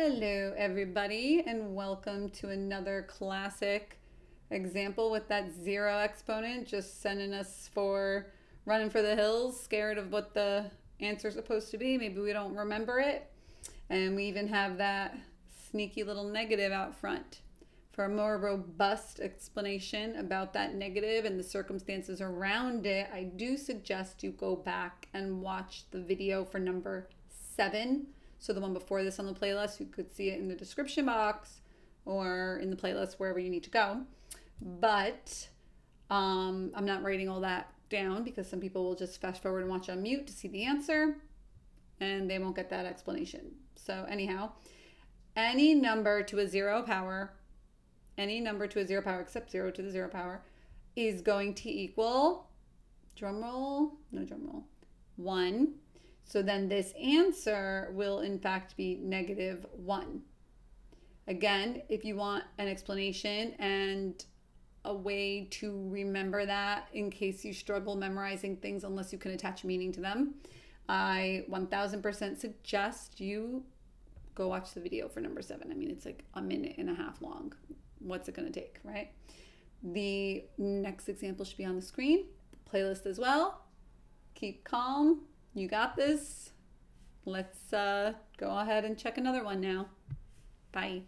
Hello, everybody, and welcome to another classic example with that zero exponent, just sending us for running for the hills, scared of what the answer's supposed to be. Maybe we don't remember it. And we even have that sneaky little negative out front. For a more robust explanation about that negative and the circumstances around it, I do suggest you go back and watch the video for number seven so the one before this on the playlist, you could see it in the description box or in the playlist wherever you need to go. But um, I'm not writing all that down because some people will just fast forward and watch on mute to see the answer and they won't get that explanation. So, anyhow, any number to a zero power, any number to a zero power except zero to the zero power, is going to equal, drum roll, no drum roll, one so then this answer will in fact be negative 1. Again, if you want an explanation and a way to remember that in case you struggle memorizing things unless you can attach meaning to them, I 1000% suggest you go watch the video for number 7. I mean, it's like a minute and a half long. What's it going to take, right? The next example should be on the screen, playlist as well. Keep calm you got this. Let's uh, go ahead and check another one now. Bye.